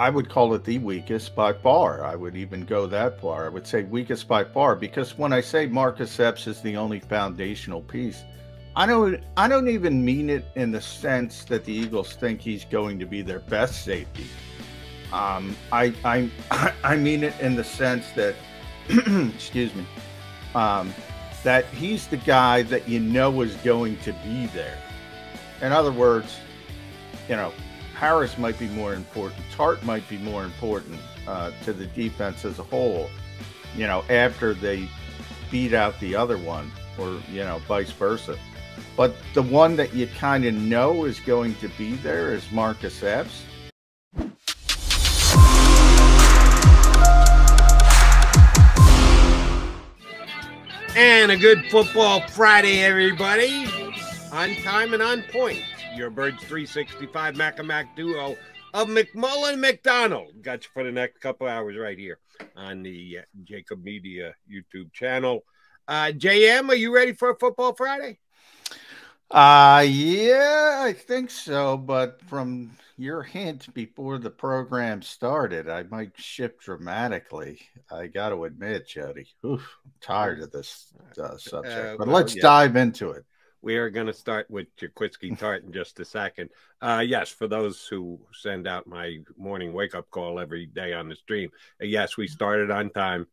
I would call it the weakest by far. I would even go that far. I would say weakest by far because when I say Marcus Epps is the only foundational piece, I don't I don't even mean it in the sense that the Eagles think he's going to be their best safety. Um, I I I mean it in the sense that excuse me, um, that he's the guy that you know is going to be there. In other words, you know, Harris might be more important. Tartt might be more important uh, to the defense as a whole. You know, after they beat out the other one, or you know, vice versa. But the one that you kind of know is going to be there is Marcus Epps. And a good football Friday, everybody. On time and on point. Your Birds 365 Mac duo of McMullen McDonald. Got you for the next couple hours right here on the uh, JAKIB Media YouTube channel. Uh, JM, are you ready for a football Friday? Uh yeah, I think so. But from your hint before the program started, I might shift dramatically. I got to admit, Jody, Oof, I'm tired of this uh, subject. Uh, but well, let's yeah. dive into it. We are going to start with Jaquiski Tartt in just a second. Uh, yes, for those who send out my morning wake up call every day on the stream, uh, yes, we started on time.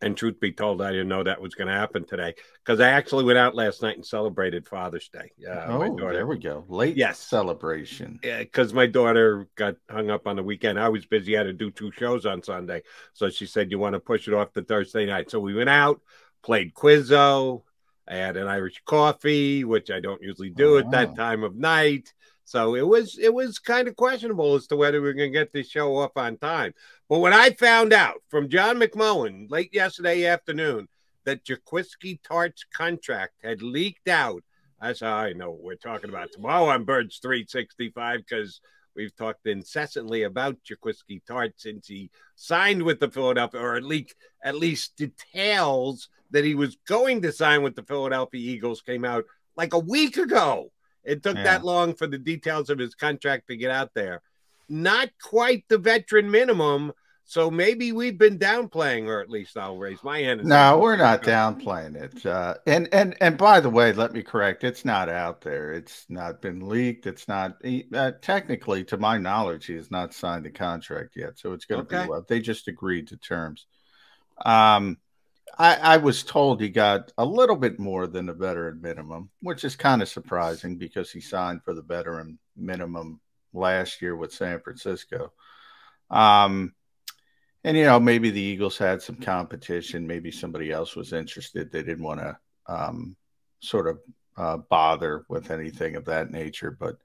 And truth be told, I didn't know that was going to happen today because I actually went out last night and celebrated Father's Day. Uh, oh, there we go. Late yes. celebration. Yeah, because my daughter got hung up on the weekend. I was busy. I had to do two shows on Sunday. So she said, You want to push it off to Thursday night? So we went out, played Quizzo. I had an Irish coffee, which I don't usually do oh, at that time of night. So it was it was kind of questionable as to whether we are going to get this show up on time. But when I found out from John McMullen late yesterday afternoon that Jaquiski Tartt's contract had leaked out, that's how I know what we're talking about tomorrow on Birds 365 because we've talked incessantly about Jaquiski Tartt since he signed with the Philadelphia, or at least at least details that he was going to sign with the Philadelphia Eagles came out like a week ago. It took yeah. that long for the details of his contract to get out there. Not quite the veteran minimum. So maybe we've been downplaying, or at least I'll raise my hand. No, we're not downplaying it. Uh, and and and by the way, let me correct: it's not out there. It's not been leaked. It's not uh, technically, to my knowledge, he has not signed the contract yet. So it's going to okay. be well. they just agreed to terms. Um, I, I, was told he got a little bit more than the veteran minimum, which is kind of surprising because he signed for the veteran minimum last year with San Francisco. Um, and you know, maybe the Eagles had some competition. Maybe somebody else was interested. They didn't want to um, sort of uh, bother with anything of that nature. But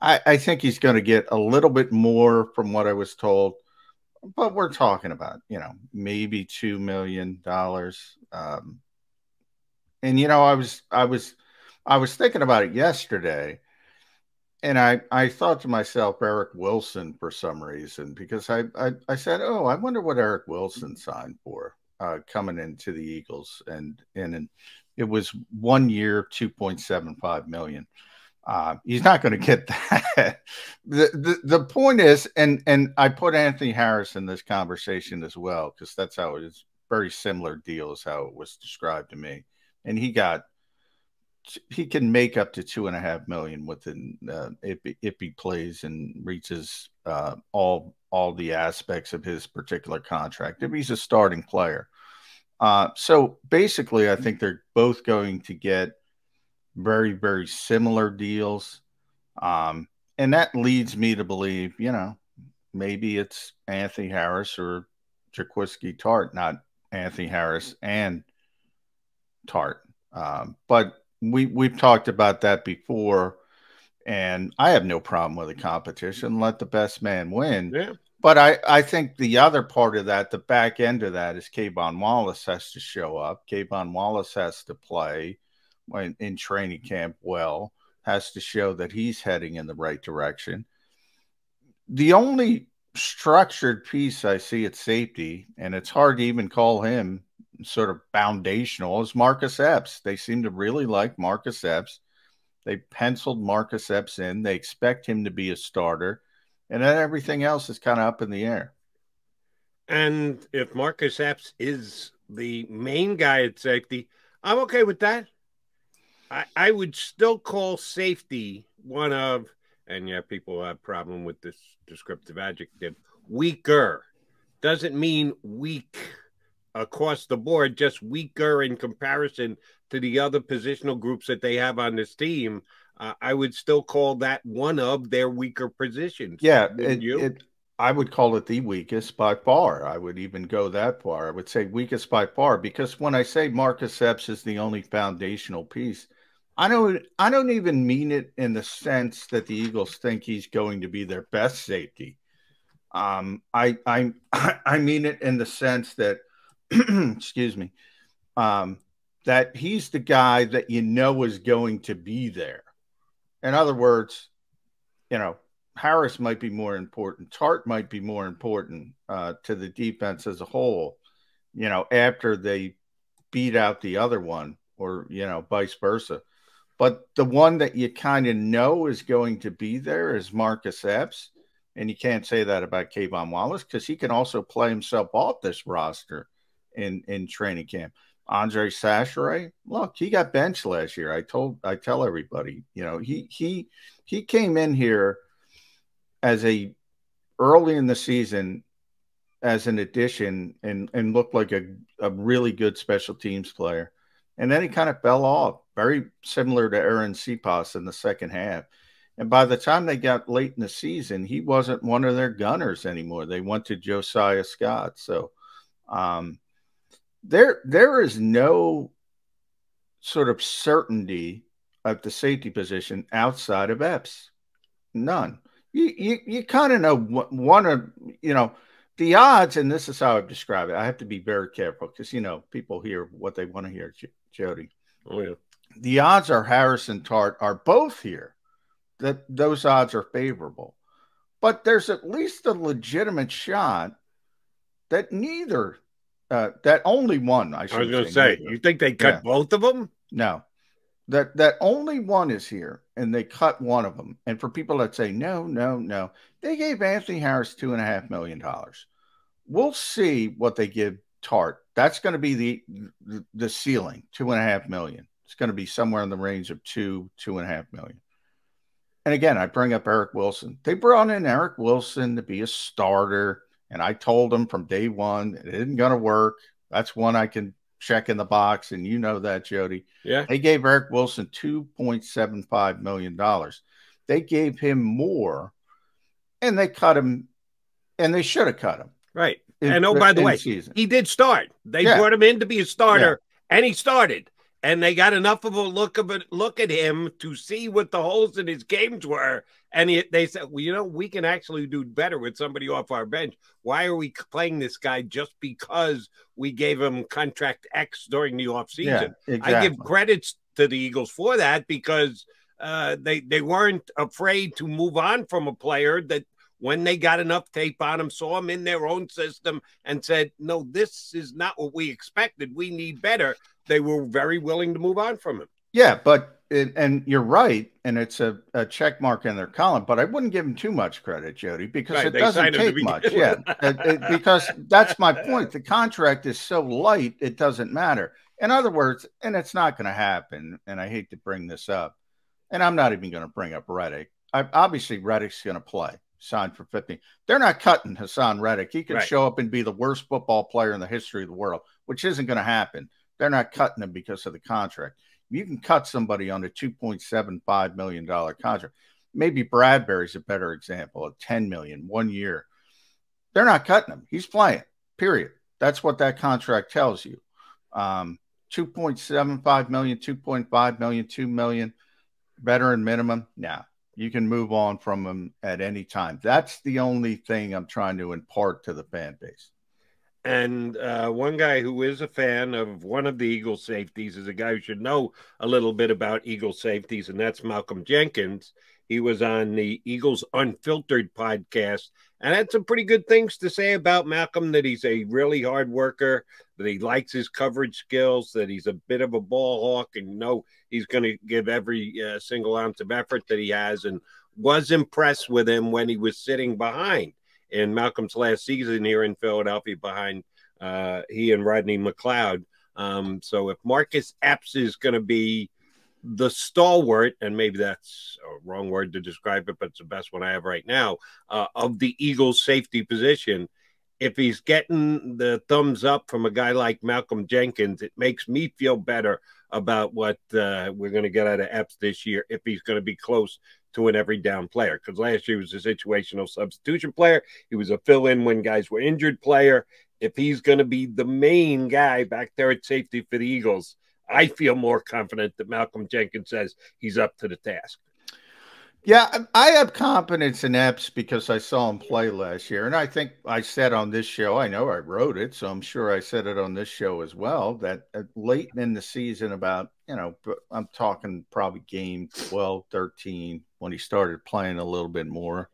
I, I think he's going to get a little bit more from what I was told but we're talking about you know maybe two million dollars um, and you know i was i was i was thinking about it yesterday and i i thought to myself eric wilson for some reason because i i, I said oh i wonder what eric wilson signed for uh, coming into the eagles and and, and it was one year 2.75 million uh, he's not going to get that. the, the the point is, and and I put Anthony Harris in this conversation as well because that's how it is. Very similar deal is how it was described to me, and he got he can make up to two and a half million within uh, if if he plays and reaches uh, all all the aspects of his particular contract if he's a starting player. Uh, so basically, I think they're both going to get very, very similar deals. Um, and that leads me to believe, you know, maybe it's Anthony Harris or Jaquiski Tartt, not Anthony Harris and Tartt. Um, but we we've talked about that before, and I have no problem with the competition. Let the best man win. Yeah. But I, I think the other part of that, the back end of that, is K'Von Wallace has to show up. K'Von Wallace has to play in, in training camp well, has to show that he's heading in the right direction. The only structured piece I see at safety, and it's hard to even call him sort of foundational, is Marcus Epps. They seem to really like Marcus Epps. They penciled Marcus Epps in. They expect him to be a starter. And then everything else is kind of up in the air. And if Marcus Epps is the main guy at safety, I'm okay with that. I, I would still call safety one of, and yeah, people have problem with this descriptive adjective, weaker. Doesn't mean weak across the board, just weaker in comparison to the other positional groups that they have on this team. Uh, I would still call that one of their weaker positions. Yeah, it, it, I would call it the weakest by far. I would even go that far. I would say weakest by far because when I say Marcus Epps is the only foundational piece, I don't I don't even mean it in the sense that the Eagles think he's going to be their best safety. Um, I I I mean it in the sense that excuse me, um, that he's the guy that you know is going to be there. In other words, you know, Harris might be more important. Tartt might be more important uh, to the defense as a whole. You know, after they beat out the other one, or you know, vice versa. But the one that you kind of know is going to be there is Marcus Epps. And you can't say that about K'Von Wallace because he can also play himself off this roster in, in training camp. Andre Chachere, look, he got benched last year. I told I tell everybody, you know, he he he came in here as a early in the season as an addition and and looked like a, a really good special teams player. And then he kind of fell off, very similar to Arryn Siposs in the second half. And by the time they got late in the season, he wasn't one of their gunners anymore. They went to Josiah Scott. So um, there there is no sort of certainty at the safety position outside of Epps. None. You you, you kind of know one of you know the odds, and this is how I describe it. I have to be very careful because you know people hear what they want to hear, J- Jody. Oh yeah. The odds are Harrison Tartt are both here. That those odds are favorable, but there's at least a legitimate shot that neither uh, that only one. I, I was going to say, you think they cut yeah. both of them? No, that that only one is here, and they cut one of them. And for people that say no, no, no, they gave Anthony Harris two and a half million dollars. We'll see what they give Tartt. That's going to be the, the the ceiling, two and a half million. It's going to be somewhere in the range of two, two and a half million. And again, I bring up Eric Wilson. They brought in Eric Wilson to be a starter and I told them from day one it isn't going to work. That's one I can check in the box. And you know that, Jody. Yeah. They gave Eric Wilson $2.75 million. They gave him more and they cut him, and they should have cut him. Right. In, and oh, by the way, season. he did start. They yeah. brought him in to be a starter, yeah. and he started and they got enough of a look of it look at him to see what the holes in his games were. And he, they said well you know we can actually do better with somebody off our bench. Why are we playing this guy just because we gave him contract x during the offseason yeah, exactly. i give credits to the eagles for that because uh, they they weren't afraid to move on from a player that when they got enough tape on him, saw him in their own system, and said, No, this is not what we expected. We need better. They were very willing to move on from him. Yeah, but it, and you're right, and it's a, a check mark in their column, but I wouldn't give him too much credit, Jody, because right, it doesn't take much. Yeah, it, it, because that's my point. The contract is so light, it doesn't matter. In other words, and it's not going to happen. And I hate to bring this up, and I'm not even going to bring up Reddick. I, obviously, Reddick's going to play signed for 50. They're not cutting Haason Reddick. He can right. show up and be the worst football player in the history of the world, which isn't going to happen. They're not cutting him because of the contract. You can cut somebody on a $2.75 million contract. Maybe Bradberry's a better example of 10 million one year. They're not cutting him. He's playing, period. That's what that contract tells you. Um, 2.75 million, 2.5 million, 2 million veteran minimum. Now, you can move on from them at any time. That's the only thing I'm trying to impart to the fan base. And uh, one guy who is a fan of one of the Eagle safeties is a guy who should know a little bit about Eagle safeties, and that's Malcolm Jenkins. He was on the Eagles Unfiltered podcast and had some pretty good things to say about Malcolm that he's a really hard worker, that he likes his coverage skills, that he's a bit of a ball hawk, and you know he's going to give every uh, single ounce of effort that he has. And was impressed with him when he was sitting behind in Malcolm's last season here in Philadelphia behind uh, he and Rodney McLeod. Um, so if Marcus Epps is going to be the stalwart, and maybe that's a wrong word to describe it, but it's the best one I have right now, uh, of the Eagles' safety position. If he's getting the thumbs up from a guy like Malcolm Jenkins, it makes me feel better about what uh, we're going to get out of Epps this year if he's going to be close to an every down player. Because last year he was a situational substitution player, he was a fill in when guys were injured player. If he's going to be the main guy back there at safety for the Eagles, I feel more confident that Malcolm Jenkins says he's up to the task. Yeah, I have confidence in Epps because I saw him play last year. And I think I said on this show, I know I wrote it, so I'm sure I said it on this show as well, that uh, late in the season, about, you know, I'm talking probably game 12, 13, when he started playing a little bit more.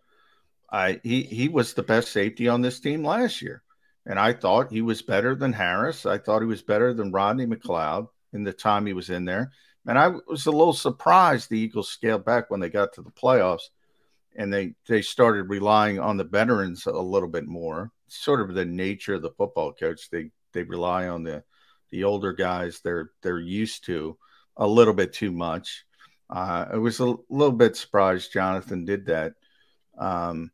I he he was the best safety on this team last year. And I thought he was better than Harris. I thought he was better than Rodney McLeod in the time he was in there. And I was a little surprised the Eagles scaled back when they got to the playoffs and they, they started relying on the veterans a little bit more. Sort of the nature of the football coach. They they rely on the the older guys they're they're used to a little bit too much. Uh, I was a little bit surprised Jonathan did that. Um,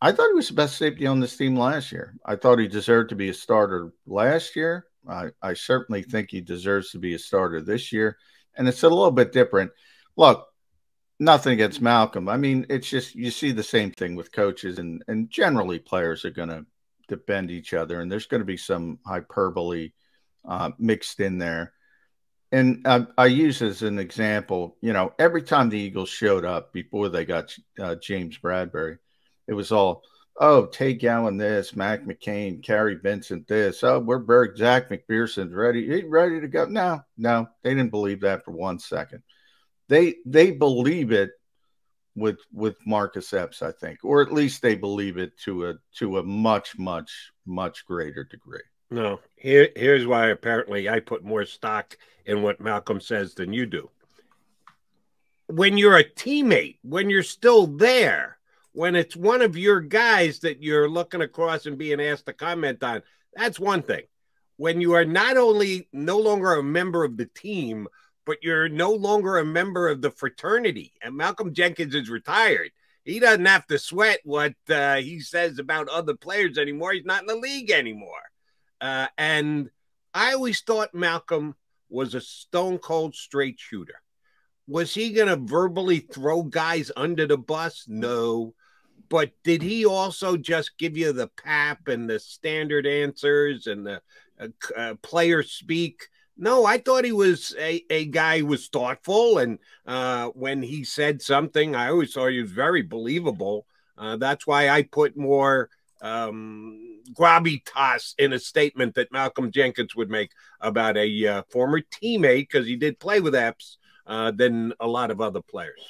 I thought he was the best safety on this team last year. I thought he deserved to be a starter last year. I, I certainly think he deserves to be a starter this year. And it's a little bit different. Look, nothing against Malcolm. I mean, it's just you see the same thing with coaches, and, and generally players are going to defend each other, and there's going to be some hyperbole uh, mixed in there. And I, I, use as an example, you know, every time the Eagles showed up before they got uh, James Bradberry, it was all, oh, Tay Gowan this, Mac McCain, Kary Vincent this. Oh, we're very Zech McPhearson's ready, ready to go. No, no, they didn't believe that for one second. They they believe it with with Marcus Epps, I think, or at least they believe it to a to a much much much greater degree. No, here here's why apparently I put more stock in what Malcolm says than you do. When you're a teammate, when you're still there, when it's one of your guys that you're looking across and being asked to comment on, that's one thing. When you are not only no longer a member of the team, but you're no longer a member of the fraternity, and Malcolm Jenkins is retired. He doesn't have to sweat what uh, he says about other players anymore. He's not in the league anymore. Uh, and I always thought Malcolm was a stone cold straight shooter. Was he going to verbally throw guys under the bus? No but did he also just give you the pap and the standard answers and the uh, uh, player speak? No, I thought he was a, a guy who was thoughtful. And uh, when he said something, I always thought he was very believable. Uh, that's why I put more um, gravitas in a statement that Malcolm Jenkins would make about a uh, former teammate, because he did play with Epps, uh, than a lot of other players.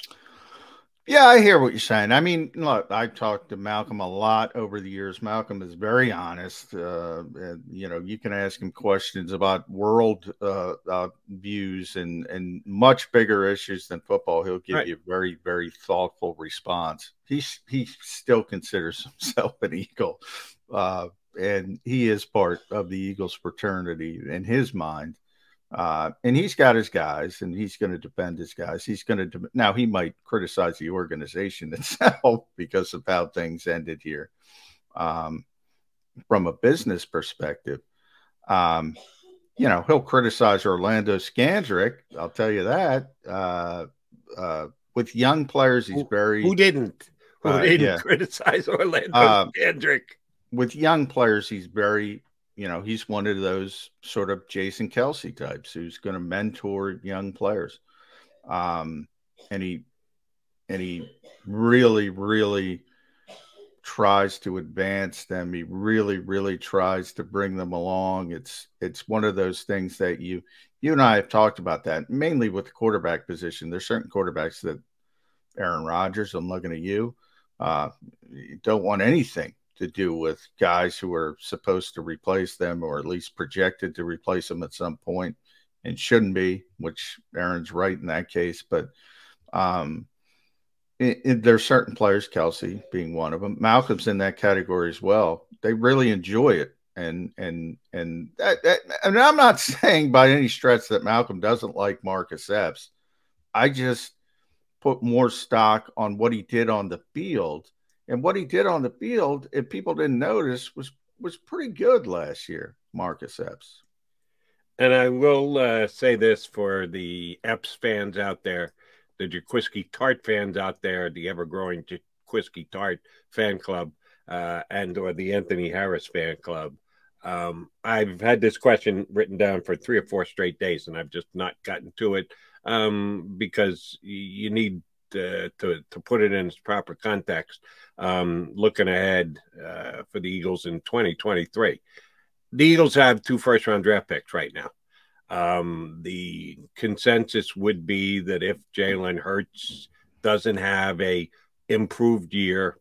Yeah, I hear what you're saying. I mean, look, I've talked to Malcolm a lot over the years. Malcolm is very honest. Uh, and, you know, you can ask him questions about world uh, uh, views and and much bigger issues than football. He'll give right. you a very very thoughtful response. He he still considers himself an Eagle, uh, and he is part of the Eagles fraternity in his mind. Uh, and he's got his guys, and he's going to defend his guys. He's going to de- now he might criticize the organization itself because of how things ended here, um, from a business perspective. Um, you know, he'll criticize Orlando Scandrick. I'll tell you that. Uh, uh, with young players, he's very who didn't who uh, didn't yeah. criticize Orlando uh, Scandrick. With young players, he's very you know, he's one of those sort of Jason Kelce types who's going to mentor young players. Um, and he, and he really, really tries to advance them. He really, really tries to bring them along. It's, it's one of those things that you, you and I have talked about that mainly with the quarterback position. There's certain quarterbacks that Aaron Rodgers, I'm looking at you, uh, don't want anything to do with guys who are supposed to replace them or at least projected to replace them at some point and shouldn't be, which Aaron's right in that case. But um, it, it, there's certain players, Kelce being one of them. Malcolm's in that category as well. They really enjoy it, and and and that, that, and I'm not saying by any stretch that Malcolm doesn't like Marcus Epps. I just put more stock on what he did on the field, and what he did on the field, if people didn't notice, was was pretty good last year. Marcus Epps. And I will uh, say this for the Epps fans out there the Jaquiski Tartt fans out there, the ever growing Jaquiski Tartt fan club, uh, and or the Anthony Harris fan club. Um, I've had this question written down for three or four straight days, and I've just not gotten to it um, because you need to, to, put it in its proper context. Um, looking ahead uh, for the Eagles in 2023, the Eagles have two first round draft picks right now. Um, the consensus would be that if Jalen Hurts doesn't have a improved year,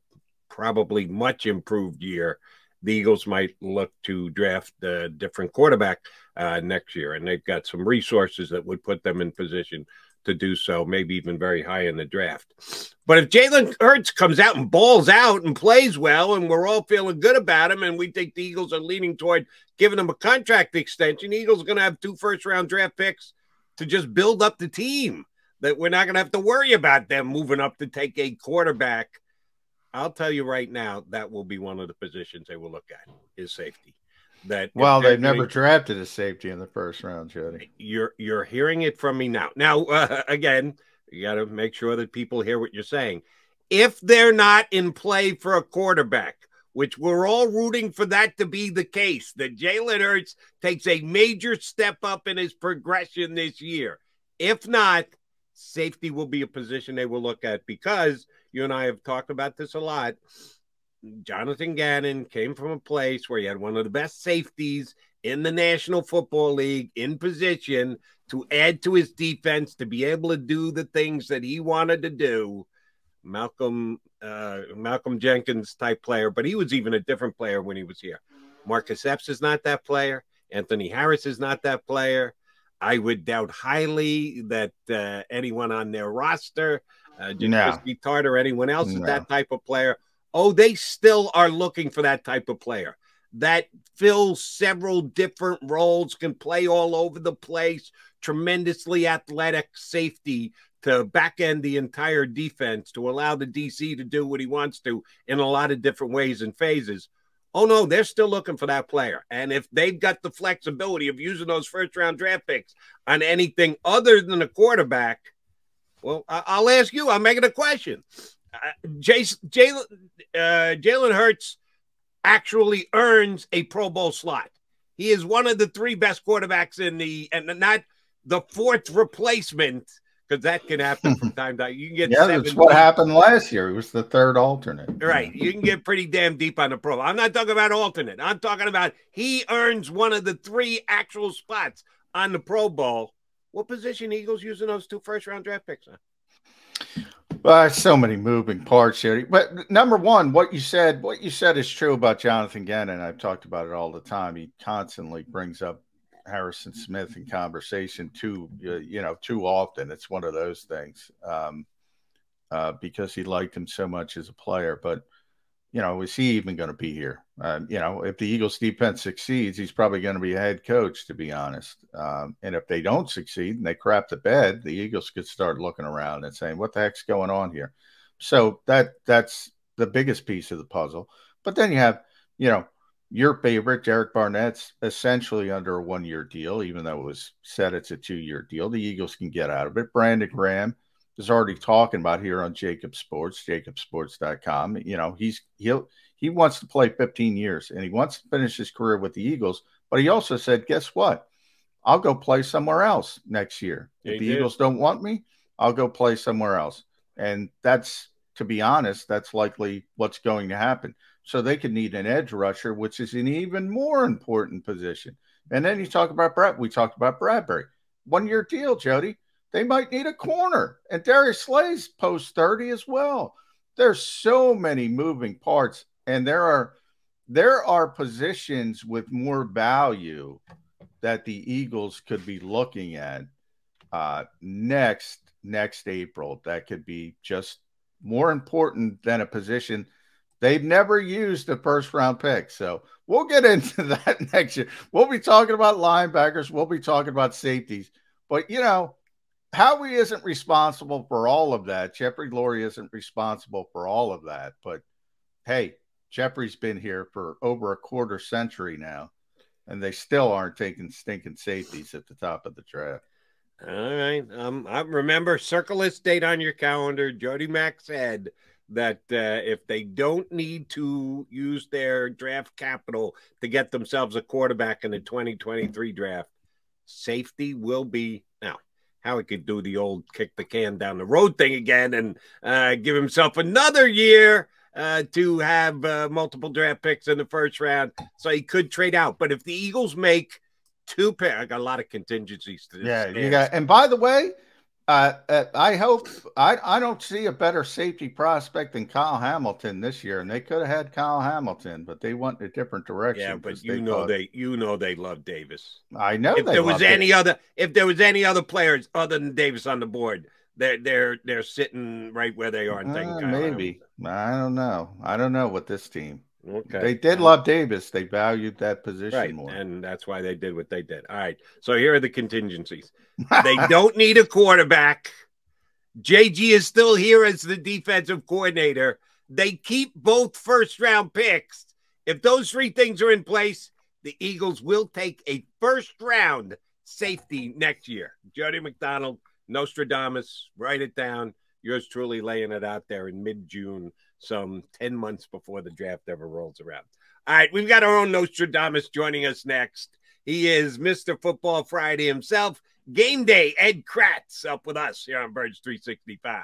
probably much improved year, the Eagles might look to draft a different quarterback uh, next year, and they've got some resources that would put them in position to do so, maybe even very high in the draft. But if Jalen Hurts comes out and balls out and plays well, and we're all feeling good about him, and we think the Eagles are leaning toward giving him a contract extension, Eagles are going to have two first round draft picks to just build up the team. That we're not going to have to worry about them moving up to take a quarterback. I'll tell you right now, that will be one of the positions they will look at is safety that well they've never drafted a safety in the first round jody. You're you're hearing it from me now. Now uh, again you got to make sure that people hear what you're saying. If they're not in play for a quarterback which we're all rooting for that to be the case that Jalen Hurts takes a major step up in his progression this year. If not safety will be a position they will look at because you and I have talked about this a lot Jonathan Gannon came from a place where he had one of the best safeties in the National Football League in position to add to his defense to be able to do the things that he wanted to do. Malcolm uh, Malcolm Jenkins type player, but he was even a different player when he was here. Marcus Epps is not that player. Anthony Harris is not that player. I would doubt highly that uh, anyone on their roster, uh, no. Tartt or anyone else, no. is that type of player Oh, they still are looking for that type of player that fills several different roles, can play all over the place, tremendously athletic safety to back end the entire defense to allow the DC to do what he wants to in a lot of different ways and phases. Oh no, they're still looking for that player. And if they've got the flexibility of using those first round draft picks on anything other than a quarterback, well, I'll ask you, I'm making a question. Jalen uh, Jalen Hurts actually earns a Pro Bowl slot. He is one of the three best quarterbacks in the, and not the fourth replacement, because that can happen from time to time. You can get yeah, that's what happened last year. It was the third alternate. Right. You can get pretty damn deep on the Pro. I'm not talking about alternate. I'm talking about he earns one of the three actual spots on the Pro Bowl. What position Eagles using those two first round draft picks on? Well, so many moving parts here. But number one, what you said, what you said is true about Jonathan Gannon. I've talked about it all the time. He constantly brings up Harrison Smith in conversation too, you know, too often. It's one of those things um, uh, because he liked him so much as a player. But you know, is he even going to be here? Um, you know, if the Eagles defense succeeds, he's probably going to be a head coach, to be honest. Um, and if they don't succeed and they crap the bed, the Eagles could start looking around and saying, "What the heck's going on here?" So that that's the biggest piece of the puzzle. But then you have, you know, your favorite, Derek Barnett's essentially under a one-year deal, even though it was said it's a two-year deal. The Eagles can get out of it. Brandon Graham is already talking about here on JAKIB Sports, jakibsports.com. You know, he's he'll he wants to play 15 years and he wants to finish his career with the Eagles. But he also said, guess what? I'll go play somewhere else next year. Yeah, if the did. Eagles don't want me, I'll go play somewhere else. And that's to be honest, that's likely what's going to happen. So they could need an edge rusher, which is an even more important position. And then you talk about Brett. We talked about Bradberry. One year deal, Jody. They might need a corner. And Darius Slay's post 30 as well. There's so many moving parts, and there are there are positions with more value that the Eagles could be looking at uh, next next April. That could be just more important than a position. They've never used a first round pick. So we'll get into that next year. We'll be talking about linebackers, we'll be talking about safeties. But, you know, Howie isn't responsible for all of that. Jeffrey Lurie isn't responsible for all of that. But hey, Jeffrey's been here for over a quarter century now, and they still aren't taking stinking safeties at the top of the draft. All right. Um, I remember circle this date on your calendar. Jody Mac said that uh, if they don't need to use their draft capital to get themselves a quarterback in the 2023 draft, safety will be now. How he could do the old kick the can down the road thing again and uh, give himself another year uh, to have uh, multiple draft picks in the first round, so he could trade out. But if the Eagles make two pair, I got a lot of contingencies to this. Yeah, you got. And by the way, uh, I hope I I don't see a better safety prospect than Kyle Hamilton this year, and they could have had Kyle Hamilton, but they went a different direction. Yeah, but you know thought, they you know they love Davis. I know. If there was any it. other if there was any other players other than Davis on the board, they're they're they're sitting right where they are and uh, maybe I don't know. I don't know with this team. Okay. They did love Davis. They valued that position right. more. And that's why they did what they did. All right. So here are the contingencies. they don't need a quarterback. JG is still here as the defensive coordinator. They keep both first round picks. If those three things are in place, the Eagles will take a first round safety next year. Jody McDonald, Nostradamus, write it down. Yours truly laying it out there in mid June some 10 months before the draft ever rolls around. All right, we've got our own Nostradamus joining us next. He is Mr. Football Friday himself. Game day, Ed Kracz up with us here on Birds 365.